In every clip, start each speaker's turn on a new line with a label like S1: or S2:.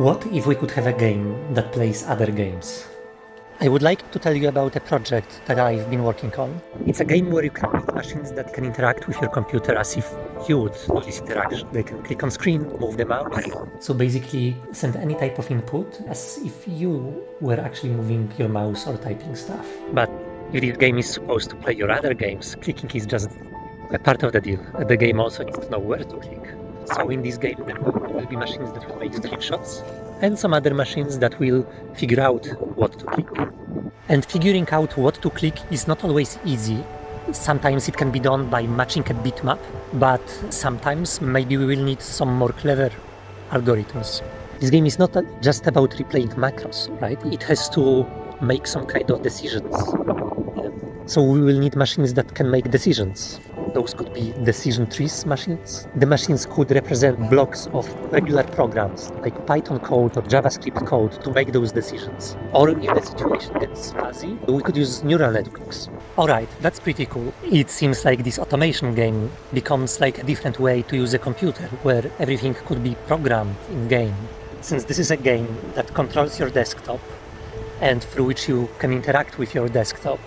S1: What if we could have a game that plays other games? I would like to tell you about a project that I've been working on. It's a game where you can build machines that can interact with your computer as if you would do this interaction. They can click on screen, move the mouse. So basically send any type of input as if you were actually moving your mouse or typing stuff. But if this game is supposed to play your other games, clicking is just a part of the deal. The game also needs to know where to click. So in this game, there will be machines that will make screenshots and some other machines that will figure out what to click. And figuring out what to click is not always easy. Sometimes it can be done by matching a bitmap, but sometimes maybe we will need some more clever algorithms. This game is not just about replaying macros, right? It has to make some kind of decisions. So we will need machines that can make decisions. Those could be decision trees machines. The machines could represent blocks of regular programs like Python code or JavaScript code to make those decisions. Or if the situation gets fuzzy, we could use neural networks. Alright, that's pretty cool. It seems like this automation game becomes like a different way to use a computer where everything could be programmed in game. Since this is a game that controls your desktop and through which you can interact with your desktop,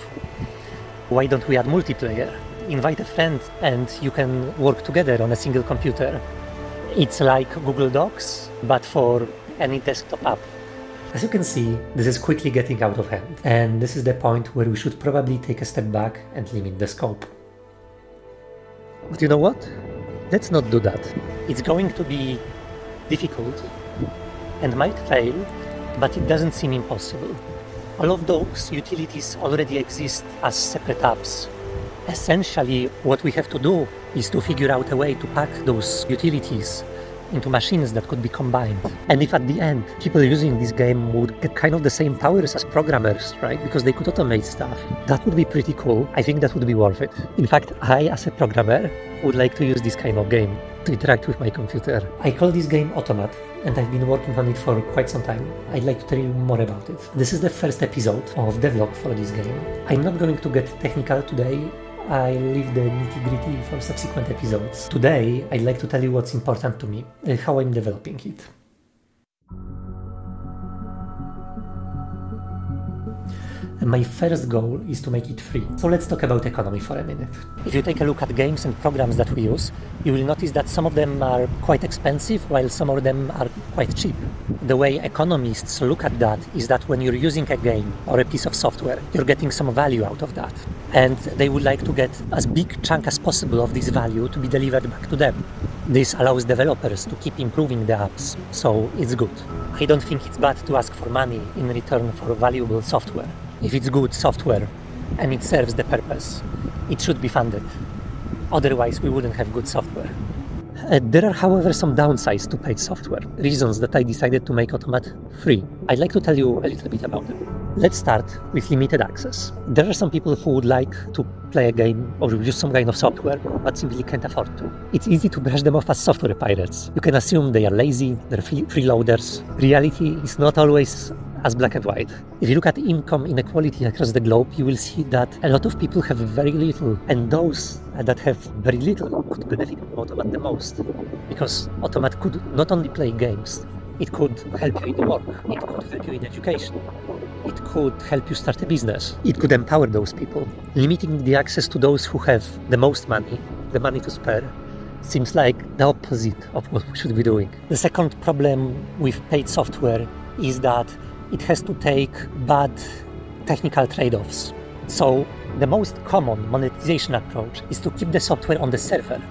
S1: why don't we add multiplayer? Invite a friend and you can work together on a single computer. It's like Google Docs, but for any desktop app. As you can see, this is quickly getting out of hand, and this is the point where we should probably take a step back and limit the scope. But you know what? Let's not do that. It's going to be difficult and might fail, but it doesn't seem impossible. All of those utilities already exist as separate apps Essentially, what we have to do is to figure out a way to pack those utilities into machines that could be combined. And if at the end people using this game would get kind of the same powers as programmers, right? Because they could automate stuff, that would be pretty cool. I think that would be worth it. In fact, I, as a programmer, would like to use this kind of game to interact with my computer. I call this game Automat, and I've been working on it for quite some time. I'd like to tell you more about it. This is the first episode of devlog for this game. I'm not going to get technical today. I leave the nitty gritty for subsequent episodes. Today, I'd like to tell you what's important to me, how I'm developing it. My first goal is to make it free. So let's talk about economy for a minute. If you take a look at games and programs that we use, you will notice that some of them are quite expensive while some of them are quite cheap. The way economists look at that is that when you're using a game or a piece of software, you're getting some value out of that. And they would like to get as big chunk as possible of this value to be delivered back to them. This allows developers to keep improving the apps, so it's good. I don't think it's bad to ask for money in return for valuable software if it's good software and it serves the purpose, it should be funded. Otherwise, we wouldn't have good software. Uh, there are, however, some downsides to paid software, reasons that I decided to make Automat free. I'd like to tell you a little bit about them. Let's start with limited access. There are some people who would like to play a game or use some kind of software, but simply can't afford to. It's easy to brush them off as software pirates. You can assume they are lazy, they're freeloaders. Reality is not always as black and white. If you look at income inequality across the globe, you will see that a lot of people have very little, and those that have very little could benefit from Automat the most. Because Automat could not only play games, it could help you in work, it could help you in education, it could help you start a business, it could empower those people. Limiting the access to those who have the most money, the money to spare, seems like the opposite of what we should be doing. The second problem with paid software is that it has to take bad technical trade offs. So, the most common monetization approach is to keep the software on the server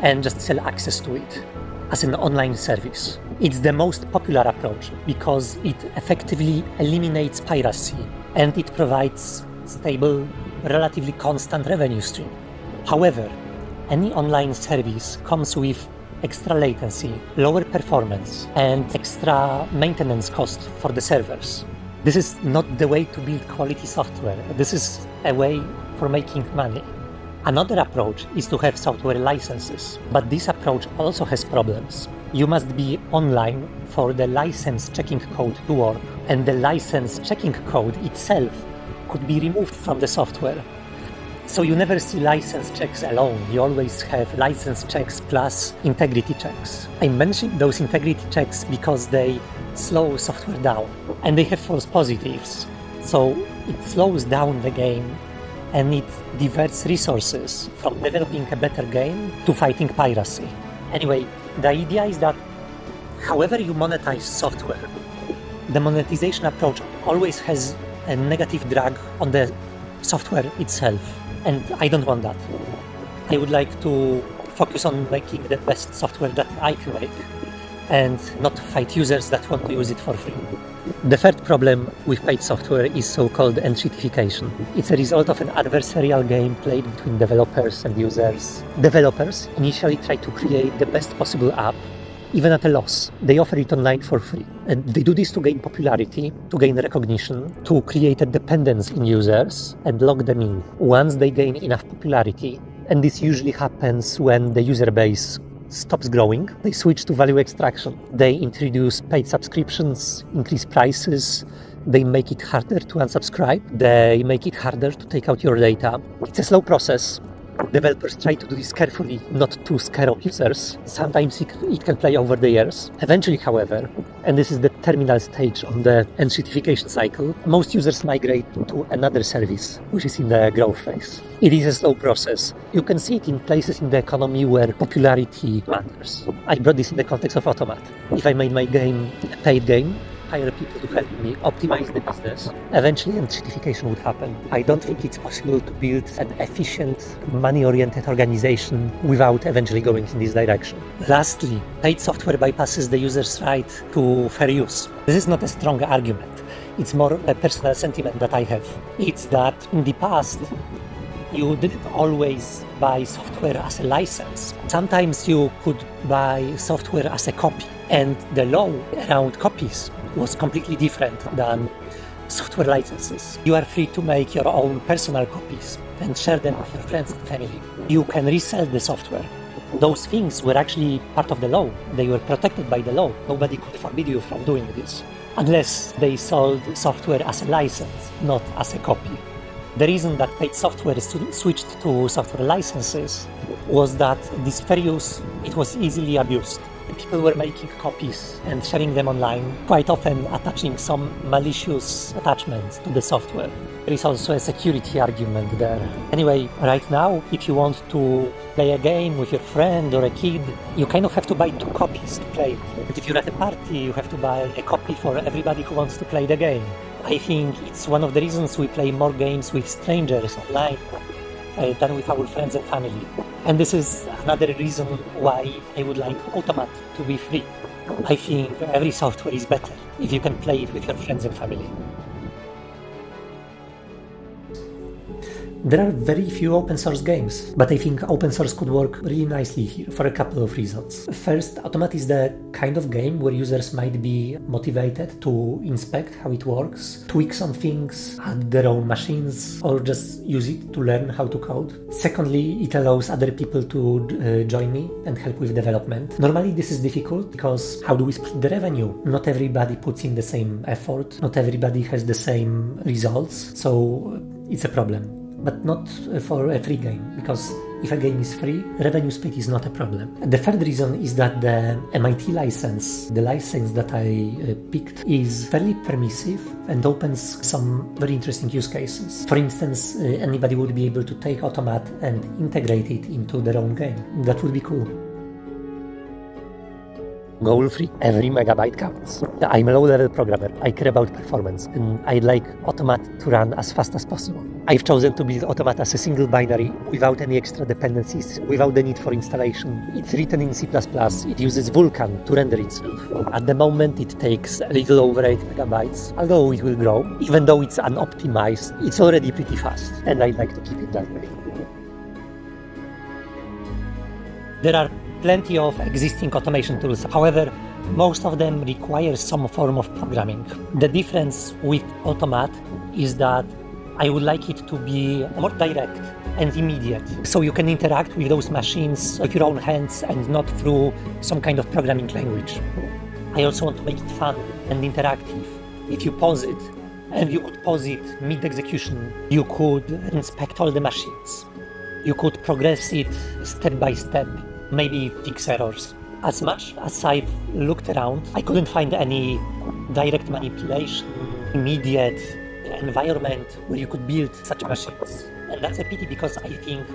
S1: and just sell access to it as an online service. It's the most popular approach because it effectively eliminates piracy and it provides stable, relatively constant revenue stream. However, any online service comes with extra latency, lower performance, and extra maintenance cost for the servers. This is not the way to build quality software. This is a way for making money. Another approach is to have software licenses, but this approach also has problems. You must be online for the license checking code to work, and the license checking code itself could be removed from the software so you never see license checks alone. You always have license checks plus integrity checks. I mentioned those integrity checks because they slow software down, and they have false positives. So it slows down the game and it diverts resources from developing a better game to fighting piracy. Anyway, the idea is that however you monetize software, the monetization approach always has a negative drag on the software itself, and I don't want that. I would like to focus on making the best software that I can make and not fight users that want to use it for free. The third problem with paid software is so-called enshittification. It's a result of an adversarial game played between developers and users. Developers initially try to create the best possible app even at a loss. They offer it online for free. And they do this to gain popularity, to gain recognition, to create a dependence in users and lock them in. Once they gain enough popularity, and this usually happens when the user base stops growing, they switch to value extraction. They introduce paid subscriptions, increase prices, they make it harder to unsubscribe, they make it harder to take out your data. It's a slow process, Developers try to do this carefully, not to scare off users. Sometimes it, it, can play over the years. Eventually, however, and this is the terminal stage on the enshittification cycle, most users migrate to another service, which is in the growth phase. It is a slow process. You can see it in places in the economy where popularity matters. I brought this in the context of Automat. If I made my game a paid game, hire people to help me optimize the business, eventually enshittification would happen. I don't think it's possible to build an efficient, money-oriented organization without eventually going in this direction. Lastly, paid software bypasses the user's right to fair use. This is not a strong argument. It's more a personal sentiment that I have. It's that in the past, you didn't always buy software as a license. Sometimes you could buy software as a copy, and the law around copies was completely different than software licenses. You are free to make your own personal copies and share them with your friends and family. You can resell the software. Those things were actually part of the law. They were protected by the law. Nobody could forbid you from doing this unless they sold software as a license, not as a copy. The reason that paid software switched to software licenses was that this fair use it was easily abused people were making copies and sharing them online, quite often attaching some malicious attachments to the software. There is also a security argument there. Anyway, right now, if you want to play a game with your friend or a kid, you kind of have to buy two copies to play. And if you're at a party, you have to buy a copy for everybody who wants to play the game. I think it's one of the reasons we play more games with strangers online uh, than with our friends and family. And this is another reason why I would like Automat to be free. I think every software is better if you can play it with your friends and family. There are very few open source games, but I think open source could work really nicely here for a couple of reasons. First, Automat is the kind of game where users might be motivated to inspect how it works, tweak some things, add their own machines, or just use it to learn how to code. Secondly, it allows other people to uh, join me and help with development. Normally, this is difficult because how do we split the revenue? Not everybody puts in the same effort, not everybody has the same results, so it's a problem but not for a free game because if a game is free, revenue split is not a problem. The third reason is that the MIT license, the license that I uh, picked, is fairly permissive and opens some very interesting use cases. For instance, uh, anybody would be able to take Automat and integrate it into their own game. That would be cool goal free. Every megabyte counts. I'm a low level programmer. I care about performance and I'd like Automat to run as fast as possible. I've chosen to build Automat as a single binary without any extra dependencies, without the need for installation. It's written in C++. It uses Vulkan to render itself. At the moment, it takes a little over 8 megabytes, although it will grow. Even though it's unoptimized, it's already pretty fast, and I'd like to keep it that way. There are plenty of existing automation tools. However, most of them require some form of programming. The difference with Automat is that I would like it to be more direct and immediate. So you can interact with those machines with your own hands and not through some kind of programming language. I also want to make it fun and interactive. If you pause it, and you could pause it mid execution, you could inspect all the machines. You could progress it step by step maybe fix errors. as much as I've looked around, I couldn't find any direct manipulation, immediate environment where you could build such machines. And that's a pity because I think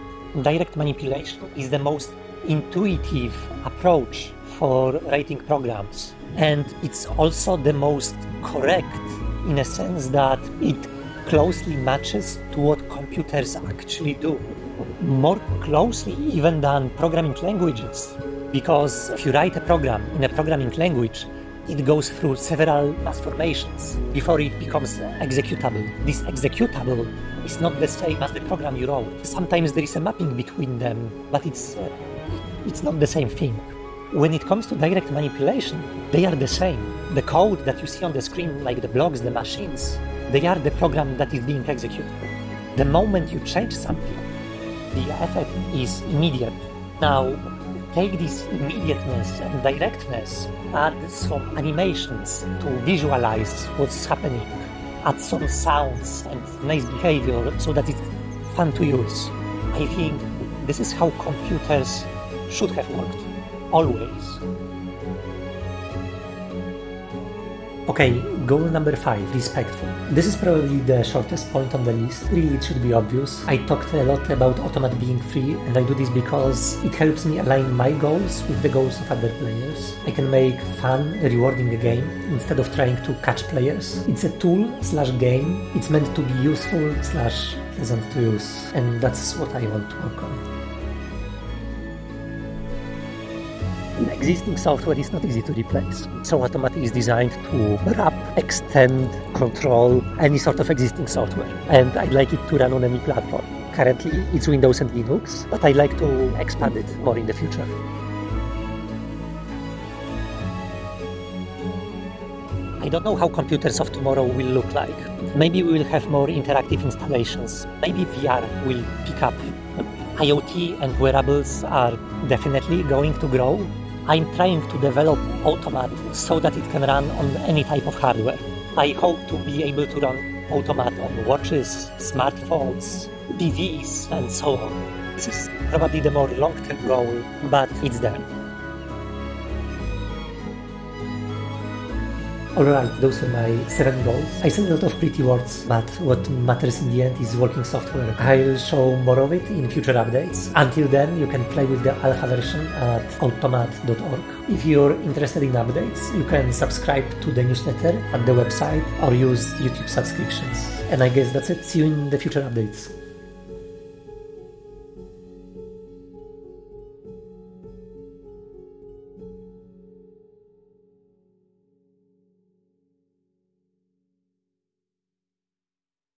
S1: direct manipulation is the most intuitive approach for writing programs. And it's also the most correct in a sense that it closely matches to what computers actually do. More closely even than programming languages. Because if you write a program in a programming language, it goes through several transformations before it becomes executable. This executable is not the same as the program you wrote. Sometimes there is a mapping between them, but it's uh, it's not the same thing. When it comes to direct manipulation, they are the same. The code that you see on the screen, like the blocks, the machines, they are the program that is being executed. The moment you change something, the effect is immediate. Now, take this immediateness and directness, add some animations to visualize what's happening, add some sounds and nice behavior so that it's fun to use. I think this is how computers should have worked, always. Okay, goal number five, respectful. This is probably the shortest point on the list. Really, it should be obvious. I talked a lot about Automat being free, and I do this because it helps me align my goals with the goals of other players. I can make fun, rewarding a game instead of trying to catch players. It's a tool slash game. It's meant to be useful slash pleasant to use, and that's what I want to work on. Existing software is not easy to replace. So Automat is designed to wrap, extend, control any sort of existing software. And I'd like it to run on any platform. Currently it's Windows and Linux, but I'd like to expand it more in the future. I don't know how computers of tomorrow will look like. Maybe we will have more interactive installations. Maybe VR will pick up. IoT and wearables are definitely going to grow, I'm trying to develop Automat so that it can run on any type of hardware. I hope to be able to run Automat on watches, smartphones, TVs, and so on. This is probably the more long-term goal, but it's there. Alright, those are my seven goals. I said a lot of pretty words, but what matters in the end is working software. I'll show more of it in future updates. Until then, you can play with the alpha version at automat.org. If you're interested in updates, you can subscribe to the newsletter at the website or use YouTube subscriptions. And I guess that's it. See you in the future updates.